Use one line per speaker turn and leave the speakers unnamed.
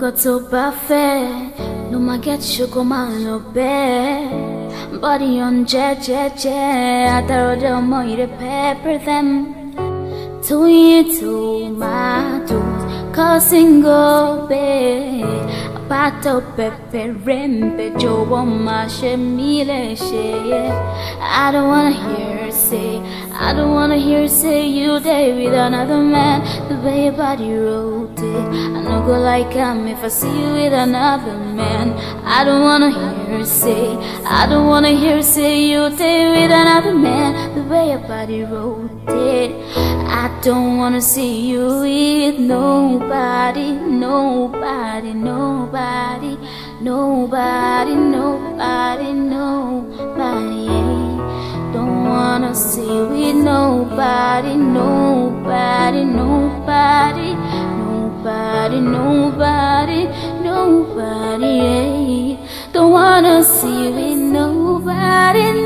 nǹkan tó bá fẹ́ ló máa get ṣoko máa lọ bẹ́ẹ̀ body on jẹ́jẹ́jẹ́ àtàrọ̀dẹ́ ọmọ ìrẹ́ pepper them. Toyin tomatoes causing go bad Pato pepe rempe jọ̀wọ́ má ṣe mí léṣe I don't wanna hear say I don't wanna hear her say you day with another man. The way your body rotate I no go like am if I see you with another man. I don't wanna hear her say. I don't wanna hear her say you day with another man. The way your body rotate I don't wanna see you with nobody, nobody, nobody, nobody, nobody. Wanna see with nobody, nobody, nobody, nobody, nobody, nobody. Don't wanna see with nobody.